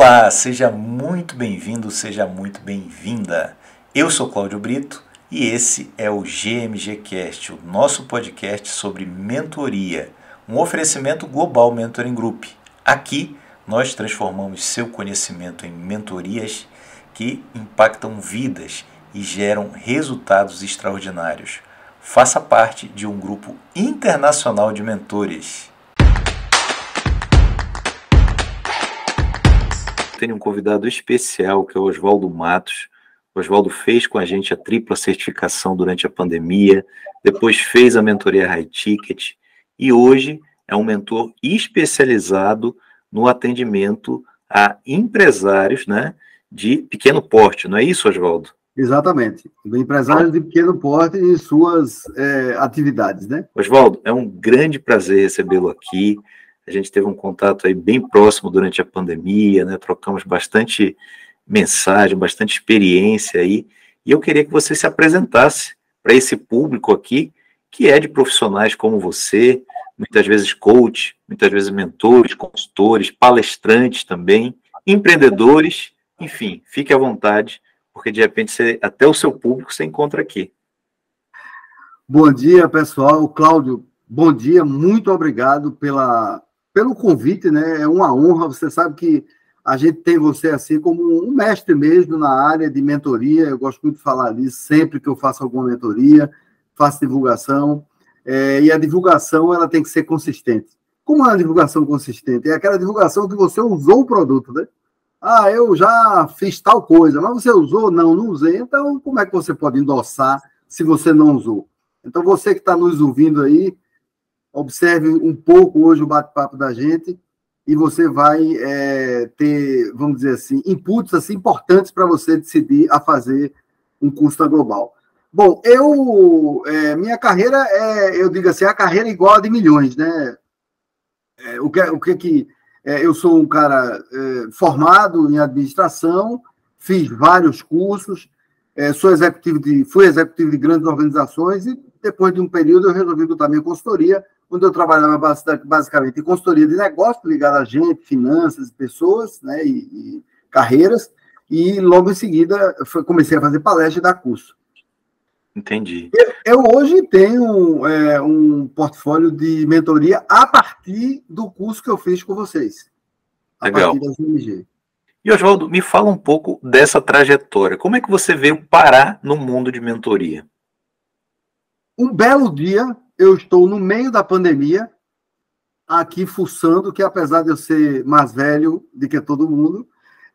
Olá, seja muito bem-vindo, seja muito bem-vinda. Eu sou Cláudio Brito e esse é o GMG Cast, o nosso podcast sobre mentoria, um oferecimento global Mentoring Group. Aqui nós transformamos seu conhecimento em mentorias que impactam vidas e geram resultados extraordinários. Faça parte de um grupo internacional de mentores. Tenho um convidado especial, que é o Oswaldo Matos. O Oswaldo fez com a gente a tripla certificação durante a pandemia, depois fez a mentoria High Ticket e hoje é um mentor especializado no atendimento a empresários né, de pequeno porte, não é isso, Oswaldo? Exatamente, empresários de pequeno porte em suas é, atividades, né? Oswaldo, é um grande prazer recebê-lo aqui. A gente teve um contato aí bem próximo durante a pandemia, né? Trocamos bastante mensagem, bastante experiência aí. E eu queria que você se apresentasse para esse público aqui, que é de profissionais como você, muitas vezes coach, muitas vezes mentores, consultores, palestrantes também, empreendedores, enfim, fique à vontade, porque de repente você, até o seu público você encontra aqui. Bom dia, pessoal. Cláudio, bom dia, muito obrigado pela pelo convite, né? É uma honra. Você sabe que a gente tem você assim como um mestre mesmo na área de mentoria. Eu gosto muito de falar disso sempre que eu faço alguma mentoria, faço divulgação. É, e a divulgação ela tem que ser consistente. Como é uma divulgação consistente? É aquela divulgação que você usou o produto, né? Ah, eu já fiz tal coisa, mas você usou? Não, não usei. Então, como é que você pode endossar se você não usou? Então, você que está nos ouvindo aí, observe um pouco hoje o bate-papo da gente e você vai é, ter, vamos dizer assim, inputs assim, importantes para você decidir a fazer um curso da Global. Bom, eu, é, minha carreira é, eu digo assim, a carreira igual a de milhões, né? É, o que, o que que é, eu sou um cara é, formado em administração, fiz vários cursos, é, sou executivo de, fui executivo de grandes organizações e depois de um período eu resolvi botar minha consultoria onde eu trabalhava basicamente em consultoria de negócio, ligada a gente, finanças, pessoas, né, e, e carreiras, e logo em seguida comecei a fazer palestra e dar curso. Entendi. Eu, eu hoje tenho é, um portfólio de mentoria a partir do curso que eu fiz com vocês. Legal. E Oswaldo, me fala um pouco dessa trajetória. Como é que você veio parar no mundo de mentoria? Um belo dia, eu estou no meio da pandemia, aqui fuçando, que apesar de eu ser mais velho do que todo mundo,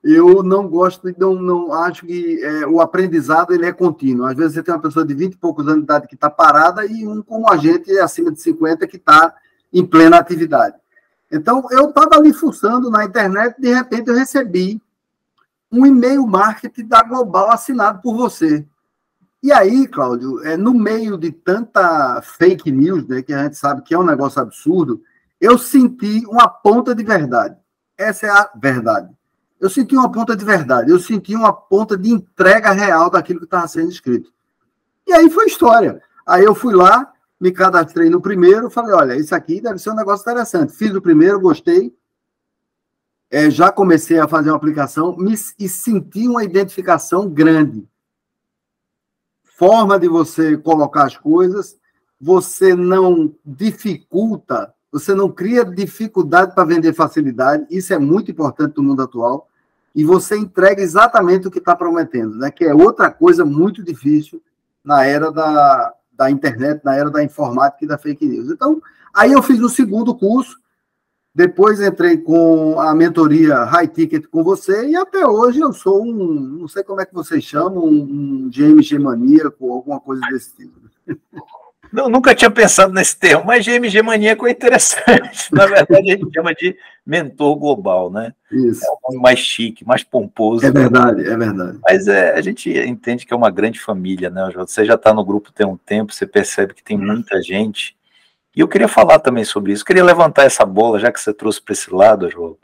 eu não gosto, não, não acho que é, o aprendizado ele é contínuo. Às vezes você tem uma pessoa de 20 e poucos anos de idade que está parada e um como a gente, acima de 50, que está em plena atividade. Então, eu estava ali fuçando na internet, de repente eu recebi um e-mail marketing da Global assinado por você. E aí, Cláudio, é, no meio de tanta fake news, né, que a gente sabe que é um negócio absurdo, eu senti uma ponta de verdade. Essa é a verdade. Eu senti uma ponta de verdade, eu senti uma ponta de entrega real daquilo que estava sendo escrito. E aí foi história. Aí eu fui lá, me cadastrei no primeiro, falei, olha, isso aqui deve ser um negócio interessante. Fiz o primeiro, gostei, é, já comecei a fazer uma aplicação me, e senti uma identificação grande forma de você colocar as coisas, você não dificulta, você não cria dificuldade para vender facilidade, isso é muito importante no mundo atual, e você entrega exatamente o que está prometendo, né? que é outra coisa muito difícil na era da, da internet, na era da informática e da fake news. Então, aí eu fiz o segundo curso, depois entrei com a mentoria High Ticket com você e até hoje eu sou um, não sei como é que vocês chamam, um GMG maníaco ou alguma coisa desse tipo. Não, nunca tinha pensado nesse termo, mas GMG maníaco é interessante. Na verdade, a gente chama de mentor global, né? Isso. É um nome mais chique, mais pomposo. É verdade, é verdade. Mas é, a gente entende que é uma grande família, né? Você já está no grupo tem um tempo, você percebe que tem muita gente e eu queria falar também sobre isso, queria levantar essa bola, já que você trouxe para esse lado, João.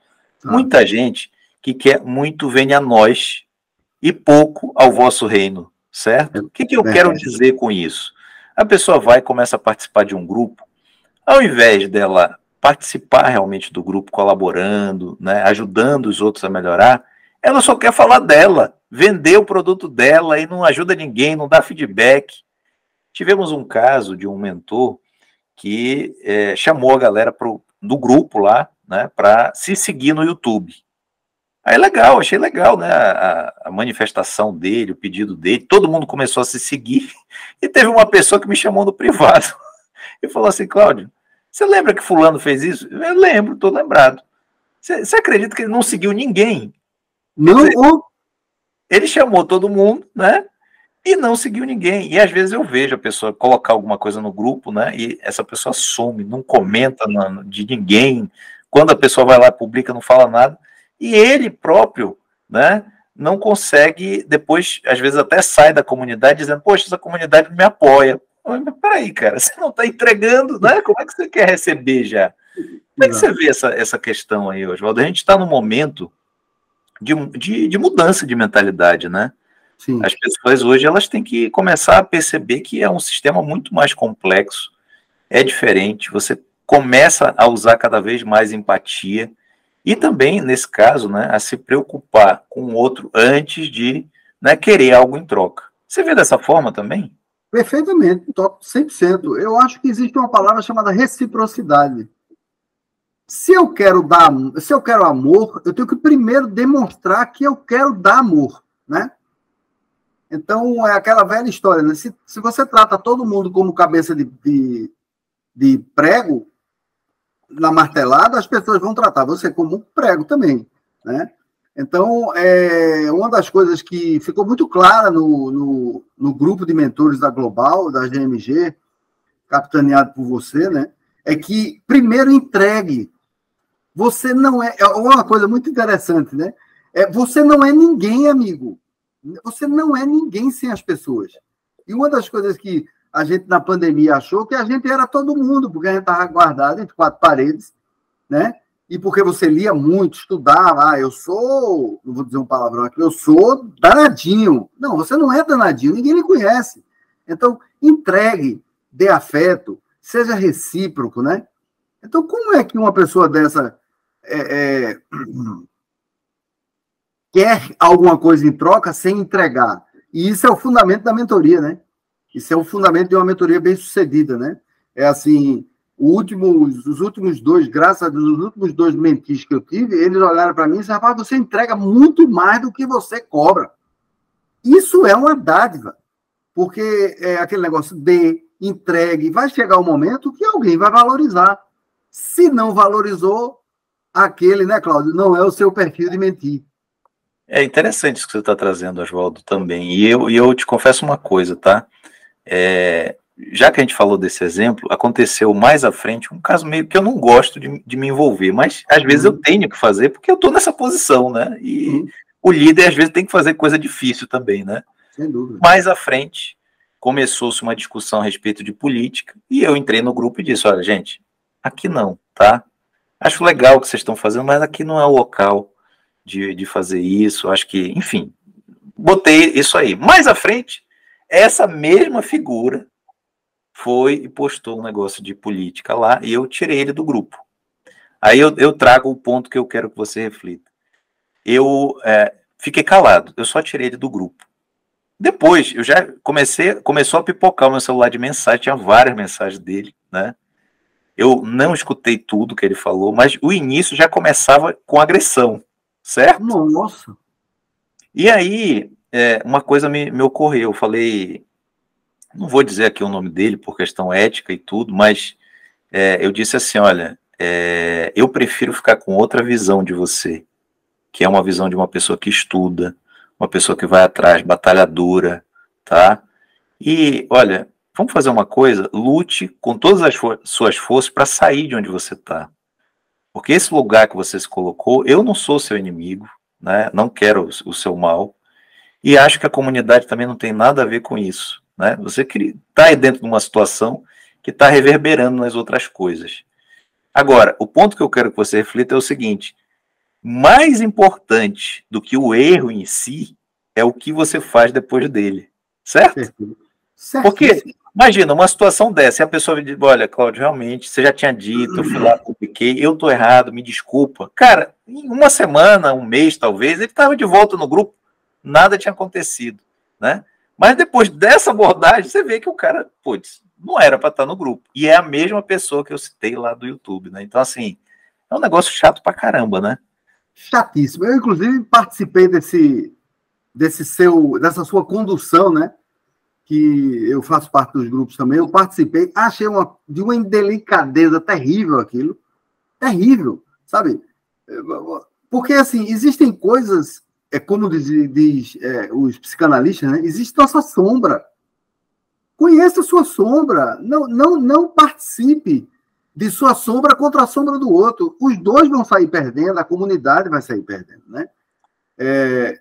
Ah. Muita gente que quer muito venha a nós e pouco ao vosso reino, certo? O que, que eu é quero dizer com isso? A pessoa vai e começa a participar de um grupo, ao invés dela participar realmente do grupo, colaborando, né, ajudando os outros a melhorar, ela só quer falar dela, vender o produto dela e não ajuda ninguém, não dá feedback. Tivemos um caso de um mentor que é, chamou a galera pro, do grupo lá, né, para se seguir no YouTube. Aí legal, achei legal, né, a, a, manifestação dele, o pedido dele, todo mundo começou a se seguir, e teve uma pessoa que me chamou no privado e falou assim, Cláudio, você lembra que fulano fez isso? Eu lembro, estou lembrado. Você, você, acredita que ele não seguiu ninguém? Não. Dizer, ele chamou todo mundo, né? E não seguiu ninguém. E às vezes eu vejo a pessoa colocar alguma coisa no grupo, né? E essa pessoa some, não comenta de ninguém. Quando a pessoa vai lá publica, não fala nada. E ele próprio, né? Não consegue, depois, às vezes até sai da comunidade dizendo, poxa, essa comunidade me apoia. Mas peraí, cara, você não está entregando, né? Como é que você quer receber já? Como é que você vê essa, essa questão aí, Oswaldo? A gente está no momento de, de, de, mudança de mentalidade, né? Sim. As pessoas hoje elas têm que começar a perceber que é um sistema muito mais complexo, é diferente, você começa a usar cada vez mais empatia e também, nesse caso, né, a se preocupar com o outro antes de né, querer algo em troca. Você vê dessa forma também? Perfeitamente, 100%. Eu acho que existe uma palavra chamada reciprocidade. Se eu quero dar, se eu quero amor, eu tenho que primeiro demonstrar que eu quero dar amor, né? Então é aquela velha história, né? Se, se você trata todo mundo como cabeça de, de, de prego na martelada, as pessoas vão tratar você como prego também, né? Então, é, uma das coisas que ficou muito clara no, no, no, grupo de mentores da Global, da GMG, capitaneado por você, né? É que primeiro entregue. Você não é. É uma coisa muito interessante, né? É, você não é ninguém, amigo. Você não é ninguém sem as pessoas. E uma das coisas que a gente na pandemia achou que a gente era todo mundo, porque a gente estava guardado entre quatro paredes, né? e porque você lia muito, estudava, ah, eu sou, não vou dizer um palavrão aqui, eu sou danadinho. Não, você não é danadinho, ninguém lhe conhece. Então, entregue, dê afeto, seja recíproco, né? Então, como é que uma pessoa dessa é, é, quer alguma coisa em troca sem entregar? E isso é o fundamento da mentoria, né? Isso é o fundamento de uma mentoria bem sucedida, né? É assim, último, os últimos dois, graças a Deus, os últimos dois mentis que eu tive, eles olharam para mim e disseram, rapaz, você entrega muito mais do que você cobra. Isso é uma dádiva, porque é aquele negócio de entregue, vai chegar o um momento que alguém vai valorizar. Se não valorizou, aquele, né, Cláudio, não é o seu perfil de mentir. É interessante isso que você está trazendo, Oswaldo, também. E eu, e eu te confesso uma coisa, tá? É, já que a gente falou desse exemplo, aconteceu mais à frente um caso meio que eu não gosto de, de me envolver, mas às vezes eu uhum. tenho que fazer porque eu estou nessa posição, né? E uhum. o líder às vezes tem que fazer coisa difícil também, né? Sem dúvida. Mais à frente começou-se uma discussão a respeito de política e eu entrei no grupo e disse: olha, gente, aqui não, tá? Acho legal o que vocês estão fazendo, mas aqui não é o local de, de fazer isso. Acho que, enfim, botei isso aí. Mais à frente, essa mesma figura foi e postou um negócio de política lá e eu tirei ele do grupo. Aí eu, eu trago o ponto que eu quero que você reflita. Eu é, fiquei calado, eu só tirei ele do grupo. Depois, eu já comecei, começou a pipocar o meu celular de mensagem, tinha várias mensagens dele, né? Eu não escutei tudo que ele falou, mas o início já começava com agressão, certo? Nossa! E aí, é, uma coisa me, me ocorreu, eu falei, não vou dizer aqui o nome dele por questão ética e tudo, mas é, eu disse assim: olha, é, eu prefiro ficar com outra visão de você, que é uma visão de uma pessoa que estuda, uma pessoa que vai atrás, batalhadora, tá? E olha, vamos fazer uma coisa: lute com todas as suas forças para sair de onde você está. Porque esse lugar que você se colocou, eu não sou seu inimigo, né? não quero o seu mal, e acho que a comunidade também não tem nada a ver com isso. Né? Você está aí dentro de uma situação que está reverberando nas outras coisas. Agora, o ponto que eu quero que você reflita é o seguinte: mais importante do que o erro em si é o que você faz depois dele, certo? Porque, imagina, uma situação dessa, e a pessoa diz, olha, Cláudio, realmente, você já tinha dito, eu fui lá, publiquei, eu tô errado, me desculpa. Cara, em uma semana, um mês, talvez, ele estava de volta no grupo, nada tinha acontecido, né? Mas depois dessa abordagem, você vê que o cara, putz, não era para estar no grupo. E é a mesma pessoa que eu citei lá do YouTube, né? Então, assim, é um negócio chato pra caramba, né? Chatíssimo. Eu, inclusive, participei desse, desse seu, dessa sua condução, né? Que eu faço parte dos grupos também, eu participei, achei uma, de uma indelicadeza terrível aquilo, terrível, sabe? Porque, assim, existem coisas, é como diz, diz é, os psicanalistas, né? existe nossa sombra. Conheça a sua sombra, não, não, não participe de sua sombra contra a sombra do outro. Os dois vão sair perdendo, a comunidade vai sair perdendo, né? É,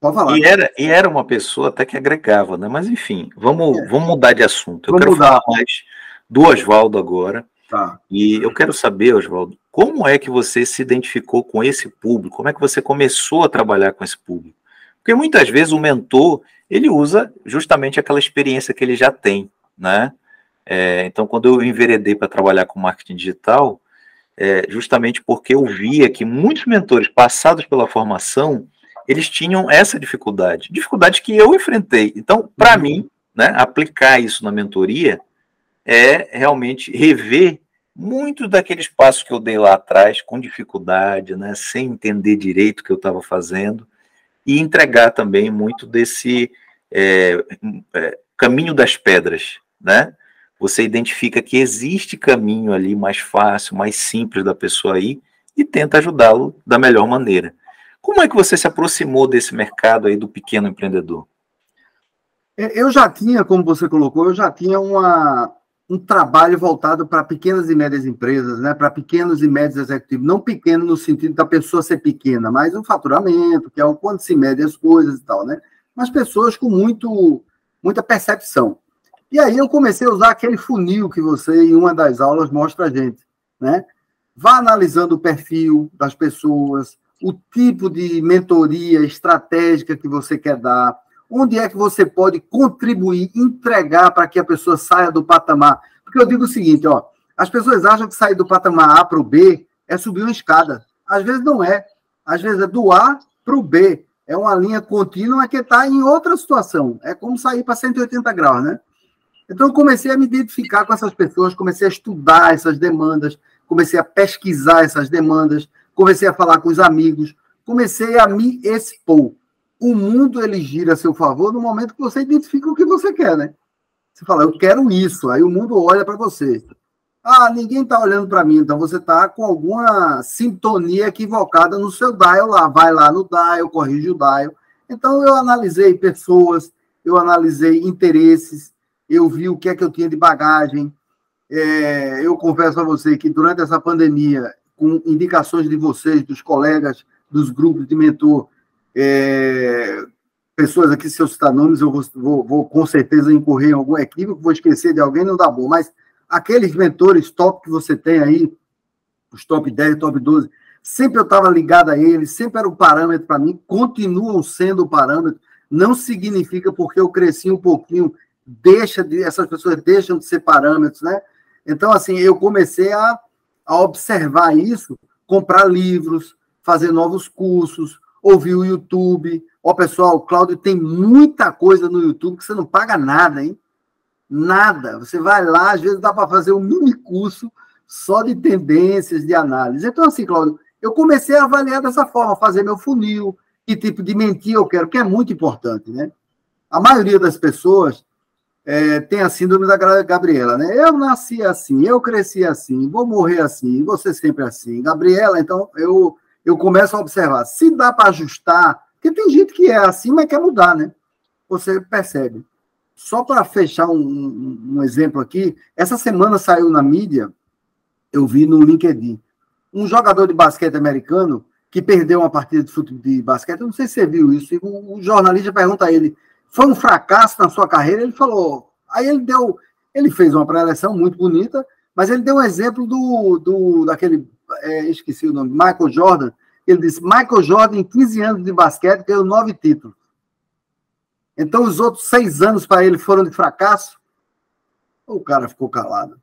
Pode falar. E era, e era uma pessoa até que agregava, né? Mas enfim, vamos, é. vamos mudar de assunto. Eu vamos quero mudar. falar mais do Oswaldo agora. Tá. E eu quero saber, Oswaldo, como é que você se identificou com esse público? Como é que você começou a trabalhar com esse público? Porque muitas vezes o mentor ele usa justamente aquela experiência que ele já tem, né? É, então, quando eu enveredei para trabalhar com marketing digital, é, justamente porque eu via que muitos mentores passados pela formação eles tinham essa dificuldade, dificuldade que eu enfrentei. Então, para uhum. mim, né, aplicar isso na mentoria é realmente rever muito daqueles passos que eu dei lá atrás, com dificuldade, né, sem entender direito o que eu estava fazendo, e entregar também muito desse é, é, caminho das pedras, né? Você identifica que existe caminho ali mais fácil, mais simples da pessoa aí e tenta ajudá-lo da melhor maneira. Como é que você se aproximou desse mercado aí do pequeno empreendedor? É, eu já tinha, como você colocou, eu já tinha uma, um trabalho voltado para pequenas e médias empresas, né? para pequenos e médios executivos. Não pequeno no sentido da pessoa ser pequena, mas o faturamento, que é o quanto se mede as coisas e tal, né? Mas pessoas com muito, muita percepção. E aí eu comecei a usar aquele funil que você, em uma das aulas, mostra a gente, né? Vá analisando o perfil das pessoas, o tipo de mentoria estratégica que você quer dar, onde é que você pode contribuir, entregar para que a pessoa saia do patamar. Porque eu digo o seguinte, ó, as pessoas acham que sair do patamar A para o B é subir uma escada. Às vezes não é. Às vezes é do A para o B. É uma linha contínua que está em outra situação. É como sair para 180 graus, né? Então, eu comecei a me identificar com essas pessoas, comecei a estudar essas demandas, comecei a pesquisar essas demandas, comecei a falar com os amigos, comecei a me expor. O mundo ele gira a seu favor no momento que você identifica o que você quer, né? Você fala, eu quero isso, aí o mundo olha para você. Ah, ninguém está olhando para mim, então você está com alguma sintonia equivocada no seu dial lá. Vai lá no dial, corrige o dial. Então eu analisei pessoas, eu analisei interesses, eu vi o que é que eu tinha de bagagem. É, eu confesso a você que durante essa pandemia com indicações de vocês, dos colegas, dos grupos de mentor, é, pessoas aqui, se eu citar nomes, eu vou, vou, vou, com certeza incorrer em algum equívoco, vou esquecer de alguém, não dá bom, mas aqueles mentores top que você tem aí, os top 10, top 12, sempre eu estava ligado a eles, sempre era o um parâmetro para mim, continuam sendo o parâmetro, não significa porque eu cresci um pouquinho, deixa de, essas pessoas deixam de ser parâmetros, né? Então, assim, eu comecei a a observar isso, comprar livros, fazer novos cursos, ouvir o YouTube. Ó, pessoal, Cláudio tem muita coisa no YouTube que você não paga nada, hein? Nada. Você vai lá, às vezes dá para fazer um mini curso só de tendências, de análise. Então, assim, Cláudio, eu comecei a avaliar dessa forma, fazer meu funil, que tipo de mentir eu quero, que é muito importante, né? A maioria das pessoas é, tem a síndrome da Gabriela, né? Eu nasci assim, eu cresci assim, vou morrer assim, você sempre assim. Gabriela, então eu, eu começo a observar. Se dá para ajustar, porque tem gente que é assim, mas quer mudar, né? Você percebe. Só para fechar um, um, exemplo aqui, essa semana saiu na mídia, eu vi no LinkedIn, um jogador de basquete americano que perdeu uma partida de futebol de basquete, eu não sei se você viu isso, o, o jornalista pergunta a ele, foi um fracasso na sua carreira. Ele falou. Aí ele deu. Ele fez uma pré-eleção muito bonita, mas ele deu um exemplo do, do daquele. É, esqueci o nome, Michael Jordan. Ele disse: Michael Jordan, em 15 anos de basquete, ganhou nove títulos. Então, os outros seis anos para ele foram de fracasso? O cara ficou calado.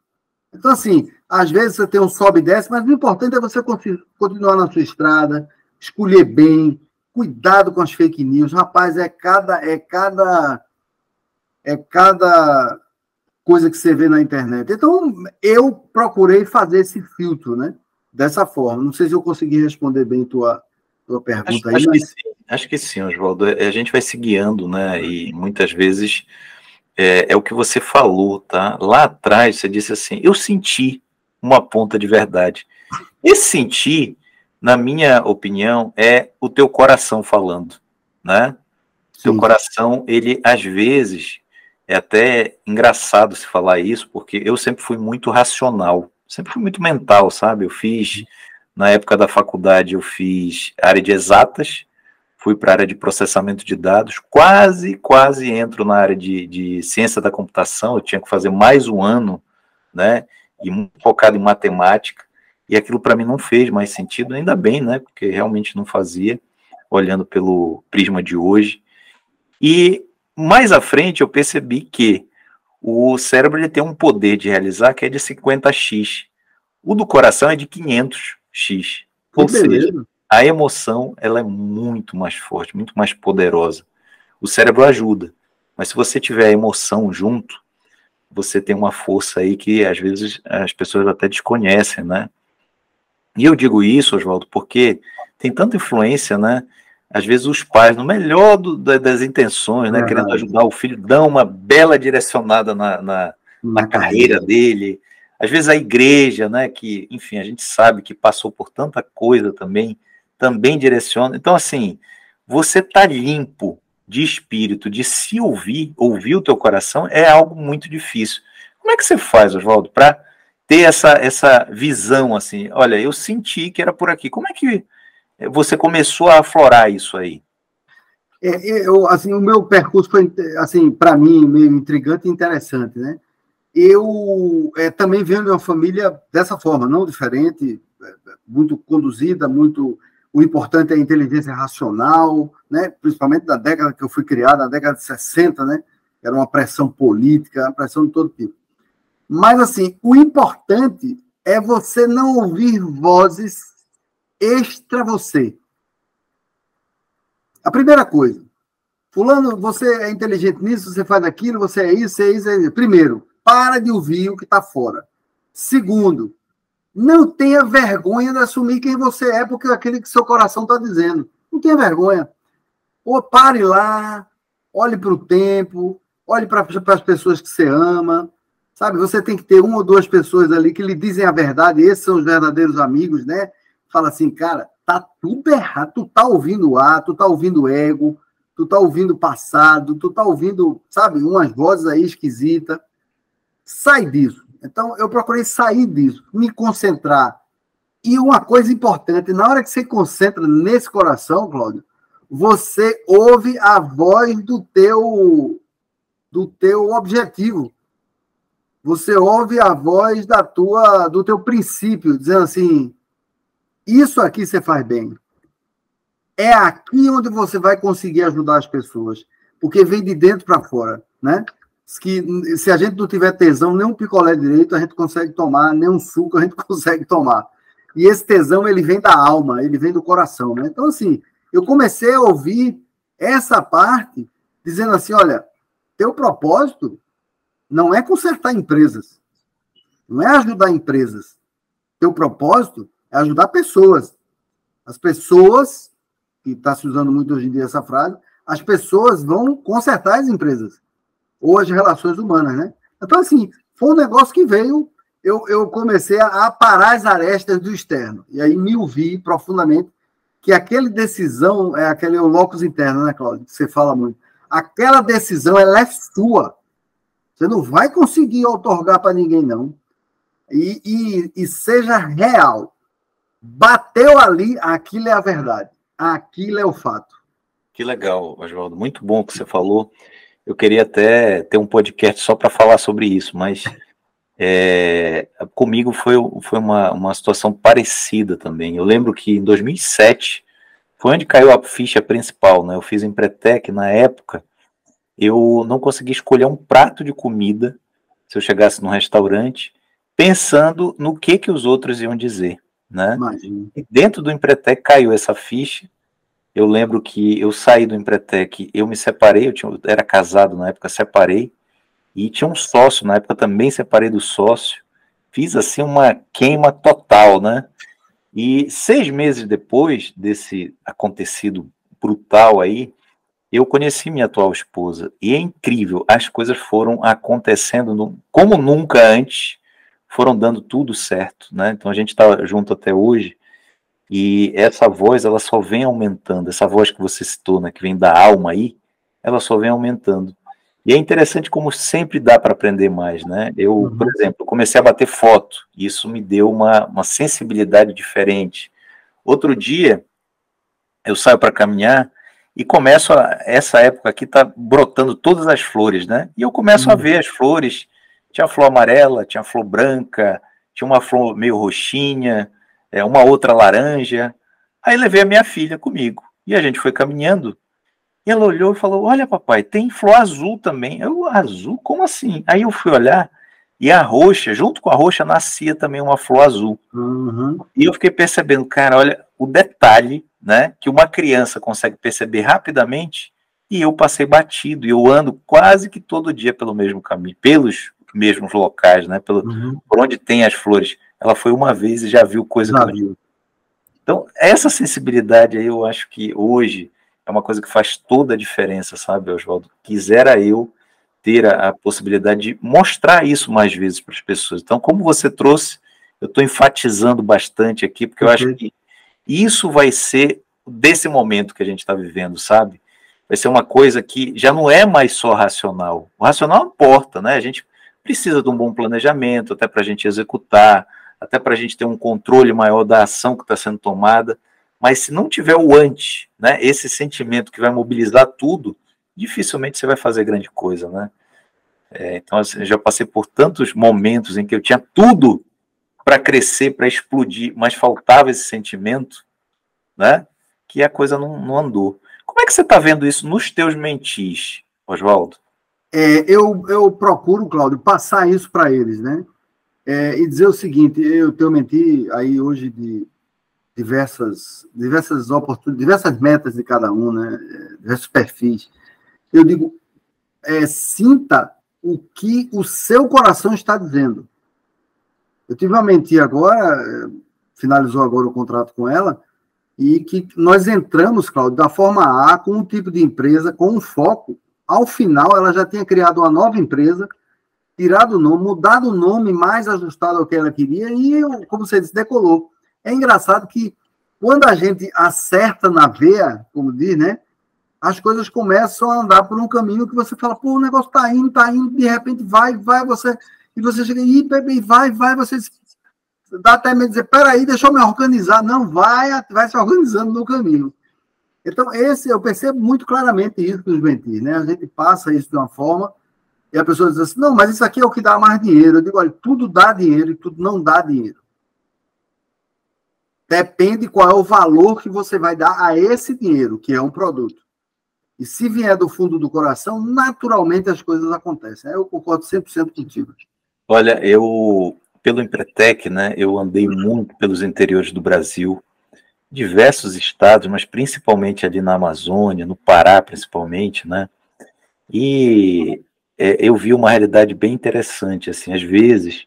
Então, assim, às vezes você tem um sobe e desce, mas o importante é você continuar na sua estrada, escolher bem, cuidado com as fake news. Rapaz, é cada, é cada, é cada coisa que você vê na internet. Então, eu procurei fazer esse filtro, né? Dessa forma. Não sei se eu consegui responder bem tua, tua pergunta acho, aí. Acho, mas... que sim, acho que sim, Oswaldo. É, a gente vai se guiando, né? E muitas vezes é, é o que você falou, tá? Lá atrás você disse assim: eu senti uma ponta de verdade. Esse sentir, na minha opinião, é o teu coração falando, né? Sim. Teu coração, ele às vezes é até engraçado se falar isso, porque eu sempre fui muito racional, sempre fui muito mental, sabe? Eu fiz na época da faculdade eu fiz área de exatas, fui para a área de processamento de dados, quase, quase entro na área de, de ciência da computação, eu tinha que fazer mais um ano, né, e muito focado em matemática, e aquilo para mim não fez mais sentido, ainda bem, né, porque realmente não fazia, olhando pelo prisma de hoje. E mais à frente eu percebi que o cérebro ele tem um poder de realizar que é de 50x. O do coração é de 500x. Ou seja, a emoção ela é muito mais forte, muito mais poderosa. O cérebro ajuda, mas se você tiver a emoção junto, você tem uma força aí que às vezes as pessoas até desconhecem, né? E eu digo isso, Oswaldo, porque tem tanta influência, né? Às vezes os pais, no melhor do, das intenções, né, querendo ajudar o filho, dão uma bela direcionada na, na, na carreira dele. Às vezes a igreja, né, que, enfim, a gente sabe que passou por tanta coisa também, também direciona. Então, assim, você tá limpo de espírito, de se ouvir, ouvir o teu coração, é algo muito difícil. Como é que você faz, Oswaldo, para ter essa, essa visão assim? Olha, eu senti que era por aqui. Como é que você começou a aflorar isso aí? É, eu, assim, o meu percurso foi, assim, para mim, meio intrigante e interessante, né? Eu é, também venho de uma família dessa forma, não diferente, é, muito conduzida, muito o importante é a inteligência racional, né? principalmente da década que eu fui criado, na década de 60, né? Era uma pressão política, uma pressão de todo tipo. Mas, assim, o importante é você não ouvir vozes extra você. A primeira coisa, fulano, você é inteligente nisso, você faz aquilo, você é isso, você é isso, é isso. Primeiro, para de ouvir o que está fora. Segundo, não tenha vergonha de assumir quem você é, porque é aquele que seu coração está dizendo. Não tenha vergonha. Ou pare lá, olhe para o tempo, olhe para as pessoas que você ama. Sabe, você tem que ter uma ou duas pessoas ali que lhe dizem a verdade, esses são os verdadeiros amigos, né? Fala assim, cara, tá tudo errado, tu tá ouvindo o ar, tu tá ouvindo ego, tu tá ouvindo passado, tu tá ouvindo, sabe, umas vozes aí esquisitas. Sai disso. Então, eu procurei sair disso, me concentrar. E uma coisa importante, na hora que você concentra nesse coração, Cláudio, você ouve a voz do teu do teu objetivo. Você ouve a voz da tua do teu princípio, dizendo assim: isso aqui você faz bem. É aqui onde você vai conseguir ajudar as pessoas, porque vem de dentro para fora, né? que se a gente não tiver tesão, nem um picolé direito a gente consegue tomar, nem um suco a gente consegue tomar. E esse tesão, ele vem da alma, ele vem do coração, né? Então, assim, eu comecei a ouvir essa parte dizendo assim, olha, teu propósito não é consertar empresas, não é ajudar empresas. Teu propósito é ajudar pessoas. As pessoas, que está se usando muito hoje em dia essa frase, as pessoas vão consertar as empresas ou as relações humanas, né? Então, assim, foi um negócio que veio, eu, eu comecei a, parar as arestas do externo, e aí me ouvi profundamente que aquela decisão é aquele locus interno, né, Cláudio, que você fala muito. Aquela decisão, ela é sua. Você não vai conseguir otorgar para ninguém, não. E, e, e seja real. Bateu ali, aquilo é a verdade. Aquilo é o fato. Que legal, Oswaldo. Muito bom que você falou. Eu queria até ter um podcast só para falar sobre isso, mas é, comigo foi, foi uma, uma situação parecida também. Eu lembro que em 2007 foi onde caiu a ficha principal, né? Eu fiz Empretec na época. Eu não conseguia escolher um prato de comida se eu chegasse num restaurante, pensando no que que os outros iam dizer, né? Imagina. E dentro do Empretec caiu essa ficha. Eu lembro que eu saí do Empretec, eu me separei, eu, tinha, eu era casado na época, separei, e tinha um sócio, na época também separei do sócio, fiz assim uma queima total, né? E seis meses depois desse acontecido brutal aí, eu conheci minha atual esposa e é incrível, as coisas foram acontecendo no, como nunca antes, foram dando tudo certo, né? Então a gente está junto até hoje e essa voz ela só vem aumentando, essa voz que você citou, né, que vem da alma aí, ela só vem aumentando. E é interessante como sempre dá para aprender mais, né? Eu, uhum. por exemplo, comecei a bater foto, e isso me deu uma, uma sensibilidade diferente. Outro dia, eu saio para caminhar e começo a, essa época aqui tá brotando todas as flores, né? E eu começo uhum. a ver as flores. Tinha flor amarela, tinha flor branca, tinha uma flor meio roxinha, é, uma outra laranja. Aí levei a minha filha comigo e a gente foi caminhando. E ela olhou e falou: Olha, papai, tem flor azul também. Eu, azul? Como assim? Aí eu fui olhar e a roxa, junto com a roxa, nascia também uma flor azul. Uhum. E eu fiquei percebendo, cara, olha o detalhe né, que uma criança consegue perceber rapidamente, e eu passei batido, e eu ando quase que todo dia pelo mesmo caminho, pelos mesmos locais, né, pelo, uhum. por onde tem as flores. Ela foi uma vez e já viu coisa que eu Então, essa sensibilidade aí, eu acho que hoje é uma coisa que faz toda a diferença, sabe, Oswaldo? Quisera eu ter a, a possibilidade de mostrar isso mais vezes para as pessoas. Então, como você trouxe, eu estou enfatizando bastante aqui, porque eu acho que isso vai ser desse momento que a gente está vivendo, sabe? Vai ser uma coisa que já não é mais só racional. O racional importa, né? A gente precisa de um bom planejamento, até para a gente executar, até para a gente ter um controle maior da ação que está sendo tomada. Mas se não tiver o antes, né, esse sentimento que vai mobilizar tudo, dificilmente você vai fazer grande coisa, né? É, então, assim, eu já passei por tantos momentos em que eu tinha tudo para crescer, para explodir, mas faltava esse sentimento, né? Que a coisa não, não andou. Como é que você está vendo isso nos teus mentis, Oswaldo? É, eu, eu procuro, Cláudio, passar isso para eles, né? É, e dizer o seguinte: eu tenho menti aí hoje de diversas, diversas oportunidades, diversas metas de cada um, né? Diversos perfis. Eu digo, é, sinta o que o seu coração está dizendo. Eu tive uma mentia agora, finalizou agora o contrato com ela, e que nós entramos, Claudio, da forma A, com um tipo de empresa, com um foco. Ao final, ela já tinha criado uma nova empresa, tirado o nome, mudado o nome mais ajustado ao que ela queria, e, como você disse, decolou. É engraçado que quando a gente acerta na veia, como diz, né? As coisas começam a andar por um caminho que você fala, pô, o negócio tá indo, tá indo, de repente vai, vai, você e você chega e vai, vai, você dá até medo de dizer, peraí, deixa eu me organizar. Não, vai, vai se organizando no caminho. Então, esse, eu percebo muito claramente isso dos mentis, né? A gente passa isso de uma forma e a pessoa diz assim, não, mas isso aqui é o que dá mais dinheiro. Eu digo, olha, tudo dá dinheiro e tudo não dá dinheiro. Depende qual é o valor que você vai dar a esse dinheiro, que é um produto. E se vier do fundo do coração, naturalmente as coisas acontecem. Eu concordo 100% contigo. Olha, eu, pelo Empretec, né, eu andei muito pelos interiores do Brasil, diversos estados, mas principalmente ali na Amazônia, no Pará principalmente, né, e é, eu vi uma realidade bem interessante, assim, às vezes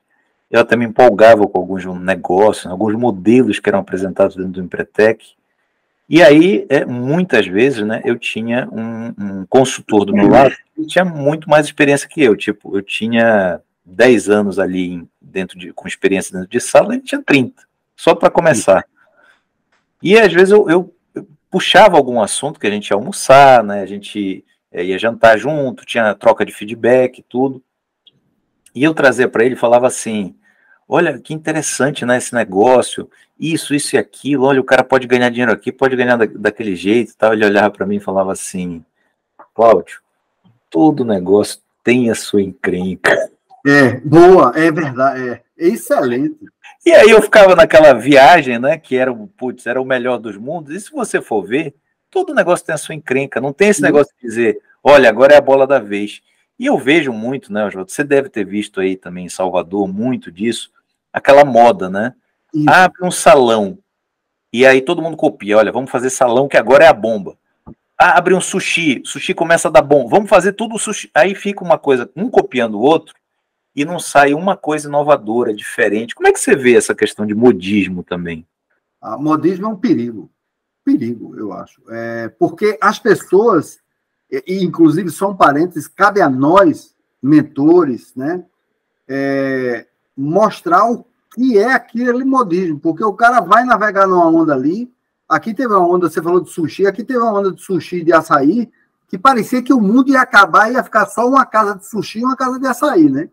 eu até me empolgava com alguns negócios, alguns modelos que eram apresentados dentro do Empretec, e aí, é, muitas vezes, né, eu tinha um, um consultor do meu lado que tinha muito mais experiência que eu, tipo, eu tinha 10 anos ali dentro de, com experiência dentro de sala, ele tinha 30, só para começar. E às vezes eu, eu, eu, puxava algum assunto que a gente ia almoçar, né? A gente é, ia jantar junto, tinha troca de feedback e tudo. E eu trazia para ele falava assim: olha que interessante, né? Esse negócio, isso, isso e aquilo. Olha, o cara pode ganhar dinheiro aqui, pode ganhar da, daquele jeito, tal. Ele olhava para mim e falava assim: Cláudio, todo negócio tem a sua encrenca. É, boa, é verdade, é excelente. E aí eu ficava naquela viagem, né, que era, putz, era o melhor dos mundos, e se você for ver, todo negócio tem a sua encrenca, não tem esse negócio de dizer, olha, agora é a bola da vez. E eu vejo muito, né, Oswaldo? Você deve ter visto aí também em Salvador muito disso, aquela moda, né? Isso. Abre um salão. E aí todo mundo copia. Olha, vamos fazer salão que agora é a bomba. Ah, abre um sushi. Sushi começa a dar bom. Vamos fazer tudo sushi. Aí fica uma coisa, um copiando o outro, e não sai uma coisa inovadora, diferente. Como é que você vê essa questão de modismo também? A ah, modismo é um perigo. Perigo, eu acho. É, porque as pessoas e inclusive só um parênteses, cabe a nós, mentores, né, é, mostrar o que é aquele modismo, porque o cara vai navegar numa onda ali, aqui teve uma onda, você falou de sushi, aqui teve uma onda de sushi de açaí, que parecia que o mundo ia acabar e ia ficar só uma casa de sushi e uma casa de açaí, né?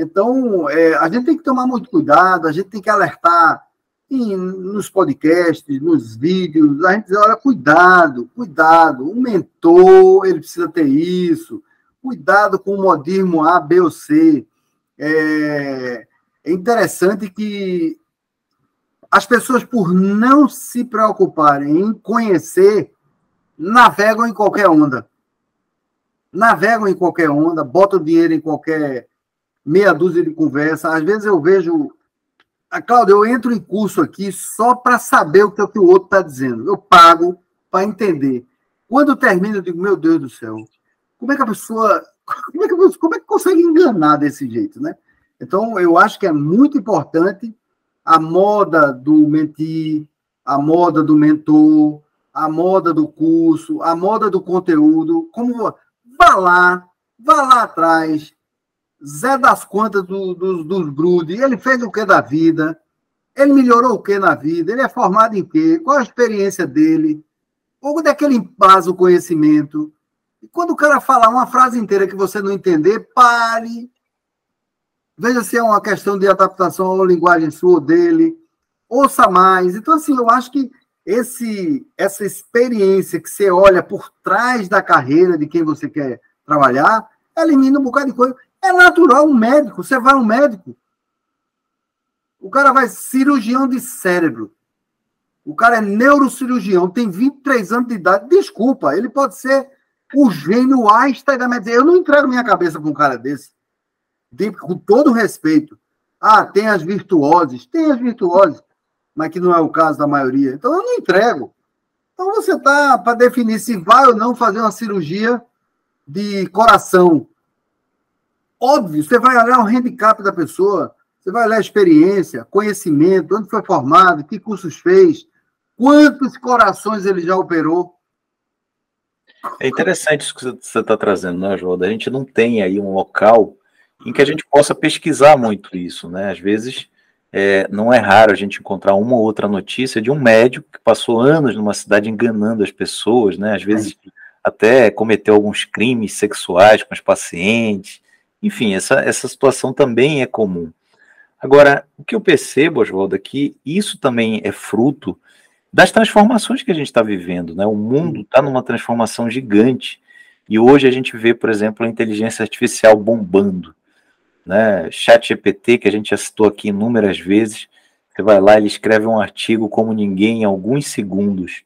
Então, é, a gente tem que tomar muito cuidado, a gente tem que alertar em, nos podcasts, nos vídeos, a gente diz, olha, cuidado, cuidado, um mentor, ele precisa ter isso, cuidado com o modismo A, B ou C. É, é interessante que as pessoas, por não se preocuparem em conhecer, navegam em qualquer onda. Navegam em qualquer onda, botam dinheiro em qualquer meia dúzia de conversa. Às vezes eu vejo ah, Cláudio, eu entro em curso aqui só para saber o que, é que o outro está dizendo. Eu pago para entender. Quando eu termino, eu digo, meu Deus do céu, como é que a pessoa. Como é que, como é que consegue enganar desse jeito, né? Então, eu acho que é muito importante a moda do mentir, a moda do mentor, a moda do curso, a moda do conteúdo. Como vá lá, vá lá atrás, Zé das Contas do, do, dos Grude, ele fez o que da vida? Ele melhorou o que na vida? Ele é formado em quê? Qual a experiência dele? Onde é que ele embasa o conhecimento? E quando o cara falar uma frase inteira que você não entender, pare. Veja se é uma questão de adaptação à linguagem sua ou dele. Ouça mais. Então, assim, eu acho que esse, essa experiência que você olha por trás da carreira de quem você quer trabalhar, elimina um bocado de coisa. É natural um médico. Você vai um médico. O cara vai cirurgião de cérebro. O cara é neurocirurgião, tem 23 anos de idade. Desculpa, ele pode ser o gênio Einstein da medicina. Eu não entrego minha cabeça com um cara desse. com todo respeito. Ah, tem as virtuoses. Tem as virtuoses, mas que não é o caso da maioria. Então eu não entrego. Então você está para definir se vai ou não fazer uma cirurgia de coração Óbvio, você vai olhar o handicap da pessoa, você vai olhar a experiência, conhecimento, onde foi formado, que cursos fez, quantos corações ele já operou. É interessante isso que você está trazendo, né, João? A gente não tem aí um local em que a gente possa pesquisar muito isso, né? Às vezes é, não é raro a gente encontrar uma ou outra notícia de um médico que passou anos numa cidade enganando as pessoas, né? Às vezes é. até cometeu alguns crimes sexuais com os pacientes, enfim, essa, essa situação também é comum. Agora, o que eu percebo, Oswaldo, é que isso também é fruto das transformações que a gente está vivendo, né? O mundo está numa transformação gigante. E hoje a gente vê, por exemplo, a inteligência artificial bombando. Né? Chat GPT, que a gente já citou aqui inúmeras vezes, você vai lá, ele escreve um artigo como ninguém em alguns segundos.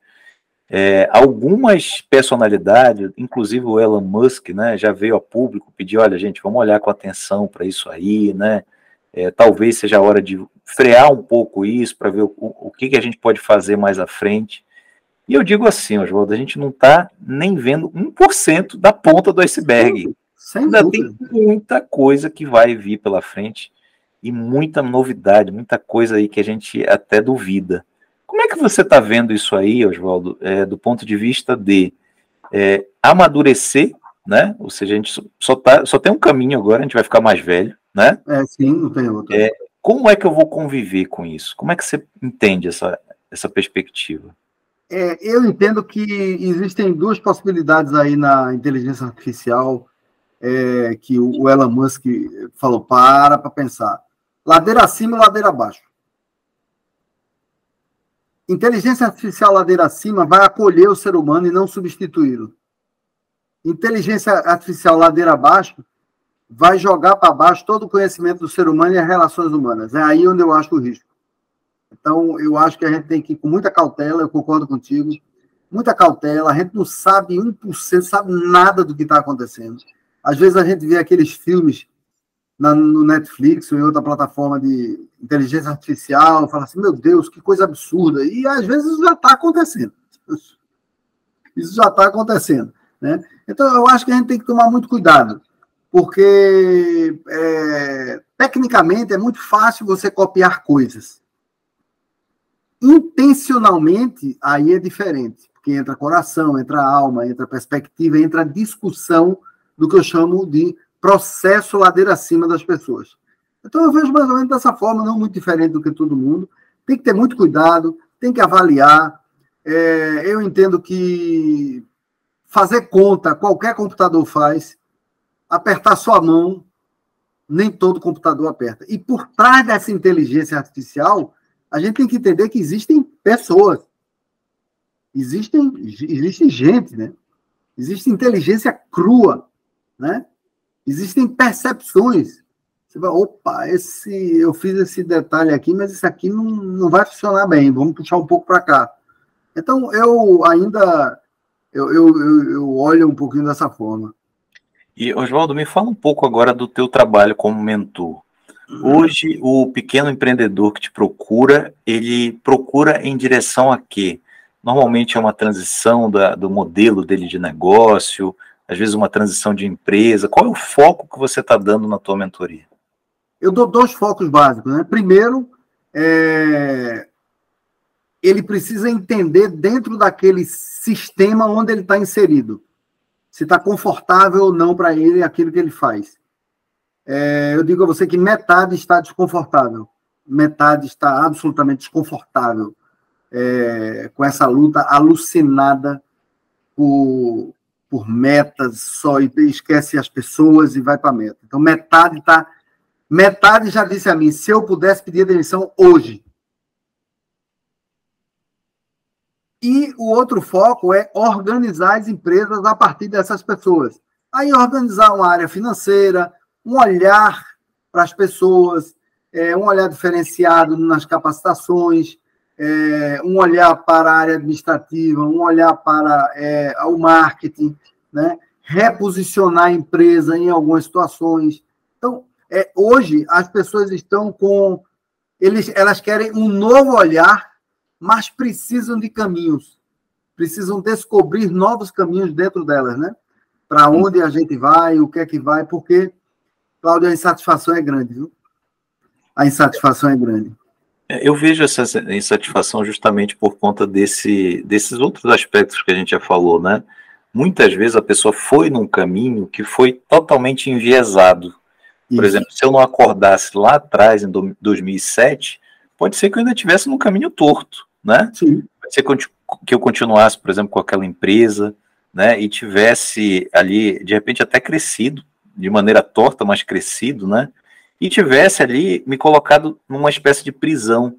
É, algumas personalidades, inclusive o Elon Musk, né, já veio a público pedir, olha, gente, vamos olhar com atenção para isso aí, né? É, talvez seja a hora de frear um pouco isso para ver o, o que, que a gente pode fazer mais à frente. E eu digo assim, Oswaldo, a gente não está nem vendo 1% da ponta do iceberg. Sem Ainda dúvida. tem muita coisa que vai vir pela frente e muita novidade, muita coisa aí que a gente até duvida. Como é que você está vendo isso aí, Oswaldo, é, do ponto de vista de é, amadurecer, né? Ou seja, a gente só, tá, só tem um caminho agora, a gente vai ficar mais velho, né? É, sim, não tem outro. É, como é que eu vou conviver com isso? Como é que você entende essa, essa perspectiva? É, eu entendo que existem duas possibilidades aí na inteligência artificial é, que o Elon Musk falou, para para pensar. Ladeira acima e ladeira abaixo. Inteligência artificial ladeira acima vai acolher o ser humano e não substituí-lo. Inteligência artificial ladeira abaixo vai jogar para baixo todo o conhecimento do ser humano e as relações humanas. É aí onde eu acho o risco. Então, eu acho que a gente tem que ir com muita cautela, eu concordo contigo, muita cautela, a gente não sabe 1%, sabe nada do que está acontecendo. Às vezes a gente vê aqueles filmes na, no Netflix ou em outra plataforma de inteligência artificial, fala assim, meu Deus, que coisa absurda. E às vezes isso já está acontecendo. Isso já está acontecendo. Né? Então, eu acho que a gente tem que tomar muito cuidado, porque é, tecnicamente é muito fácil você copiar coisas. Intencionalmente, aí é diferente, porque entra coração, entra alma, entra perspectiva, entra discussão do que eu chamo de processo ladeira acima das pessoas. Então eu vejo mais ou menos dessa forma, não muito diferente do que todo mundo. Tem que ter muito cuidado, tem que avaliar. É, eu entendo que fazer conta, qualquer computador faz. Apertar sua mão, nem todo computador aperta. E por trás dessa inteligência artificial, a gente tem que entender que existem pessoas. Existem, existe gente, né? Existe inteligência crua, né? Existem percepções. Você vai, opa, esse, eu fiz esse detalhe aqui, mas isso aqui não, não vai funcionar bem, vamos puxar um pouco para cá. Então, eu ainda eu, eu, eu, eu olho um pouquinho dessa forma. E, Oswaldo, me fala um pouco agora do teu trabalho como mentor. Hoje, o pequeno empreendedor que te procura, ele procura em direção a quê? Normalmente é uma transição da, do modelo dele de negócio, às vezes uma transição de empresa? Qual é o foco que você está dando na tua mentoria? Eu dou dois focos básicos. Né? Primeiro, é... ele precisa entender dentro daquele sistema onde ele está inserido, se está confortável ou não para ele aquilo que ele faz. É... eu digo a você que metade está desconfortável, metade está absolutamente desconfortável é... com essa luta alucinada por por metas só e esquece as pessoas e vai para a meta. Então, metade tá. Metade já disse a mim: se eu pudesse pedir demissão hoje. E o outro foco é organizar as empresas a partir dessas pessoas. Aí, organizar uma área financeira, um olhar para as pessoas, é, um olhar diferenciado nas capacitações, é, um olhar para a área administrativa, um olhar para é, o marketing, né? reposicionar a empresa em algumas situações. Então, é, hoje, as pessoas estão com. Eles, elas querem um novo olhar, mas precisam de caminhos. Precisam descobrir novos caminhos dentro delas, né? Para onde a gente vai, o que é que vai, porque, Cláudio, a insatisfação é grande, viu? A insatisfação é grande. É, eu vejo essa insatisfação justamente por conta desse, desses outros aspectos que a gente já falou, né? Muitas vezes a pessoa foi num caminho que foi totalmente enviesado. Por Isso. exemplo, se eu não acordasse lá atrás, em 2007, pode ser que eu ainda estivesse no caminho torto, né? Sim. Pode ser que eu continuasse, por exemplo, com aquela empresa, né? E tivesse ali, de repente, até crescido, de maneira torta, mas crescido, né? E tivesse ali me colocado numa espécie de prisão,